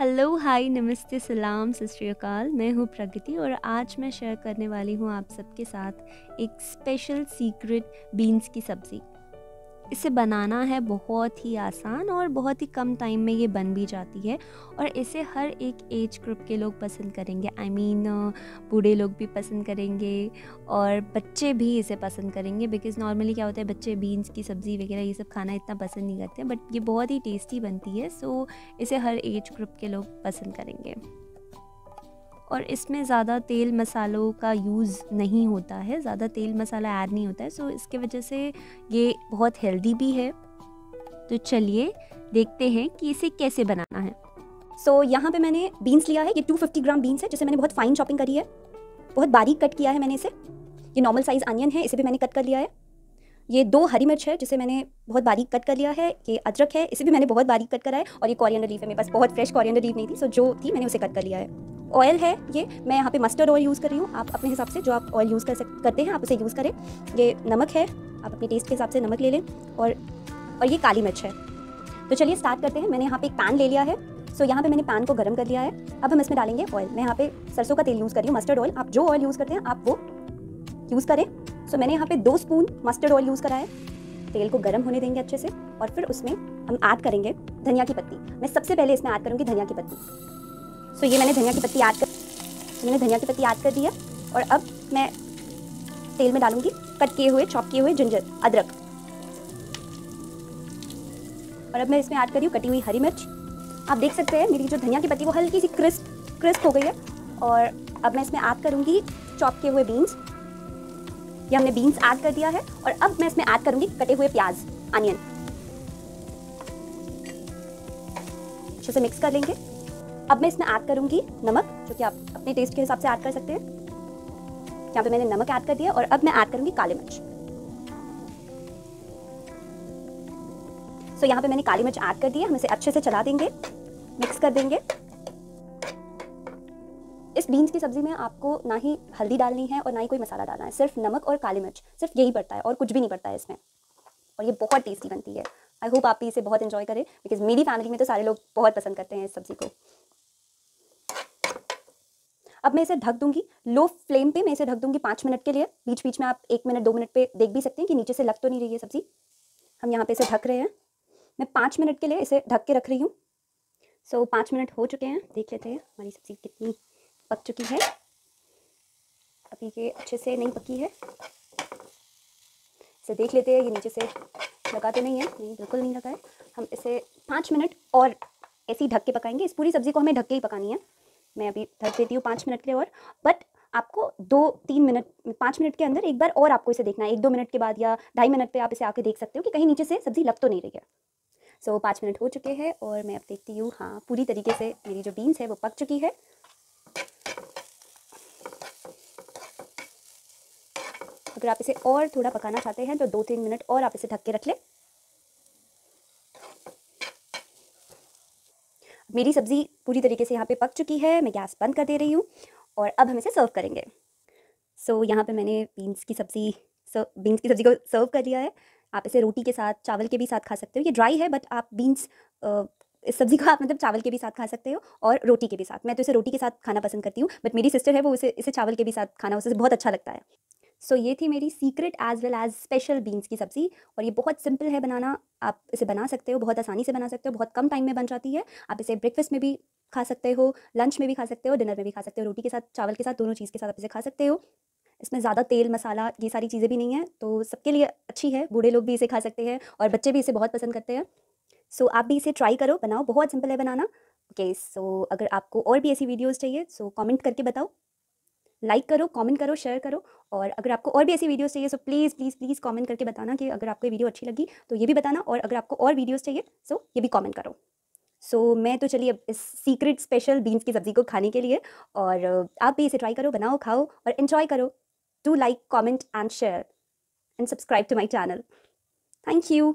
Hello hi नमस्ते, सलाम सतरीकाल मैं हूँ प्रगति और आज मैं शेयर करने वाली हूँ आप सबके साथ एक स्पेशल सीक्रेट बीन्स की सब्ज़ी। इसे बनाना है बहुत ही आसान और बहुत ही कम टाइम में ये बन भी जाती है। और इसे हर एक एज ग्रुप के लोग पसंद करेंगे। आई I मीन mean, बूढ़े लोग भी पसंद करेंगे और बच्चे भी इसे पसंद करेंगे बिकॉज़ नॉर्मली क्या होता है बच्चे बीन्स की सब्ज़ी वगैरह ये सब खाना इतना पसंद नहीं करते बट ये बहुत ही टेस्टी बनती है सो इसे हर एज ग्रुप के लोग पसंद करेंगे। और इसमें ज़्यादा तेल मसालों का यूज़ नहीं होता है ज़्यादा तेल मसाला ऐड नहीं होता है सो इसके वजह से ये बहुत हेल्दी भी है। तो चलिए देखते हैं कि इसे कैसे बनाना है। सो so, यहाँ पे मैंने बीन्स लिया है ये 250 ग्राम बीन्स है जिसे मैंने बहुत फाइन शॉपिंग करी है। बहुत बारीक कट किया है मैंने इसे। ये नॉर्मल साइज़ अनियन है इसे भी मैंने कट कर लिया है। ये दो हरी मिर्च है जिसे मैंने बहुत बारीक कट कर लिया है। ये अदरक है इसे भी मैंने बहुत बारीक कट करा है। और ये कॉरियन लीफ है मेरे पास बहुत फ्रेश कॉरियन लीफ नहीं थी सो जो थी मैंने उसे कट कर लिया है। ऑयल है ये। मैं यहाँ पे मस्टर्ड ऑयल यूज़ कर रही हूँ। आप अपने हिसाब से जो आप ऑयल यूज़ कर सक, करते हैं, आप उसे यूज़ करें। ये नमक है, आप अपने टेस्ट के हिसाब से नमक ले लें और और ये काली मिर्च है। तो चलिए स्टार्ट करते हैं। मैंने यहाँ पे एक पैन ले लिया है। सो यहाँ पे मैंने पैन को गर्म कर लिया है। अब हम इसमें डालेंगे ऑयल मैं यहाँ पे सरसों का तेल यूज़ कर रही हूँ मस्टर्ड ऑयल आप जो ऑयल यूज़ करते हैं, आप वो यूज़ करें। सो मैंने यहाँ पे दो स्पून मस्टर्ड ऑयल यूज़ करा है। तेल को गर्म होने देंगे अच्छे से और फिर उसमें हम ऐड करेंगे धनिया की पत्ती। मैं सबसे पहले इसमें ऐड करूँगी धनिया की पत्ती। So, ये मैंने धनिया की पत्ती ऐड कर मैंने धनिया की पत्ती ऐड कर दिया और अब मैं तेल में डालूँगी कट किए हुए चॉप किए हुए जिंजर अदरक। और अब मैं इसमें ऐड कर रही हूँ कटी हुई हरी मिर्च। आप देख सकते हैं मेरी जो धनिया की पत्ती वो हल्की सी क्रिस्प क्रिस्प हो गई है। और अब मैं इसमें ऐड करूँगी चॉप किए हुए बीन्स। ये हमने बीन्स ऐड कर दिया है। और अब मैं इसमें ऐड करूँगी कटे हुए प्याज अनियन। अच्छे से मिक्स कर लेंगे। अब मैं इसमें ऐड करूँगी नमक, जो कि आप अपने टेस्ट के हिसाब से ऐड कर सकते हैं। यहाँ पे मैंने नमक ऐड कर दिया और अब मैं ऐड करूँगी काली मिर्च। सो यहाँ पे मैंने काली मिर्च ऐड कर दी है, हम इसे अच्छे से चला देंगे मिक्स कर देंगे। इस बीन्स की सब्ज़ी में आपको ना ही हल्दी डालनी है और ना ही कोई मसाला डालना है, सिर्फ़ नमक और काली मिर्च, सिर्फ़ यही पड़ता है और कुछ भी नहीं पड़ता है इसमें। और ये बहुत टेस्टी बनती है। आई होप आप भी इसे बहुत इन्जॉय करें बिकॉज़ मेरी फैमिली में तो सारे लोग बहुत पसंद करते हैं इस सब्ज़ी को। अब मैं इसे ढक दूँगी। लो फ्लेम पे मैं इसे ढक दूँगी पाँच मिनट के लिए। बीच बीच में आप एक मिनट दो मिनट पे देख भी सकते हैं कि नीचे से लग तो नहीं रही है सब्ज़ी। हम यहाँ पे इसे ढक रहे हैं। मैं पाँच मिनट के लिए इसे ढक के रख रही हूँ। सो so, पाँच मिनट हो चुके हैं। देख लेते हैं हमारी सब्ज़ी कितनी पक चुकी है। अभी ये अच्छे से नहीं पकी है। इसे देख लेते हैं। ये नीचे से लगा तो नहीं है। नहीं बिल्कुल नहीं लगा है। हम इसे पाँच मिनट और ऐसे ही ढक के पकाएँगे। इस पूरी सब्ज़ी को हमें ढक के ही पकानी है। मैं अभी ढक देती हूँ पाँच मिनट के लिए और बट आपको दो तीन मिनट पाँच मिनट के अंदर एक बार और आपको इसे देखना है। एक दो मिनट के बाद या ढाई मिनट पे आप इसे आके देख सकते हो कि कहीं नीचे से सब्ज़ी लग तो नहीं रही है। सो so, पाँच मिनट हो चुके हैं और मैं अब देखती हूँ हाँ पूरी तरीके से मेरी जो बीन्स है वो पक चुकी है। अगर आप इसे और थोड़ा पकाना चाहते हैं तो दो तीन मिनट और आप इसे ढक के रख लें। मेरी सब्ज़ी पूरी तरीके से यहाँ पे पक चुकी है मैं गैस बंद कर दे रही हूँ और अब हम इसे सर्व करेंगे। सो so, यहाँ पे मैंने बीन्स की सब्ज़ी बीन्स की सब्ज़ी को सर्व कर लिया है। आप इसे रोटी के साथ चावल के भी साथ खा सकते हो। ये ड्राई है बट आप बीन्स इस सब्ज़ी को आप मतलब चावल के भी साथ खा सकते हो और रोटी के भी साथ। मैं तो इसे रोटी के साथ खाना पसंद करती हूँ बट मेरी सिस्टर है वो इसे इसे चावल के भी साथ खाना उसे बहुत अच्छा लगता है। सो so, ये थी मेरी secret as well as special beans की सब्ज़ी और ये बहुत सिंपल है बनाना। आप इसे बना सकते हो बहुत आसानी से बना सकते हो बहुत कम टाइम में बन जाती है। आप इसे ब्रेकफास्ट में भी खा सकते हो लंच में भी खा सकते हो डिनर में भी खा सकते हो रोटी के साथ चावल के साथ दोनों चीज़ के साथ आप इसे खा सकते हो। इसमें ज़्यादा तेल मसाला ये सारी चीज़ें भी नहीं है तो सबके लिए अच्छी है। बूढ़े लोग भी इसे खा सकते हैं और बच्चे भी इसे बहुत पसंद करते हैं। सो आप भी इसे ट्राई करो बनाओ बहुत सिंपल है बनाना। ओके सो अगर आपको और भी ऐसी वीडियोज़ चाहिए सो कॉमेंट करके बताओ। लाइक करो कमेंट करो शेयर करो और अगर आपको और भी ऐसी वीडियोस चाहिए so please please please comment करके बताना कि अगर आपको ये वीडियो अच्छी लगी तो ये भी बताना और अगर आपको और वीडियोस चाहिए सो ये भी कमेंट करो। सो मैं तो चलिए अब इस सीक्रेट स्पेशल बीन्स की सब्ज़ी को खाने के लिए और आप भी इसे ट्राई करो, बनाओ, खाओ और इन्जॉय करो। Do like comment and share and subscribe to my channel thank you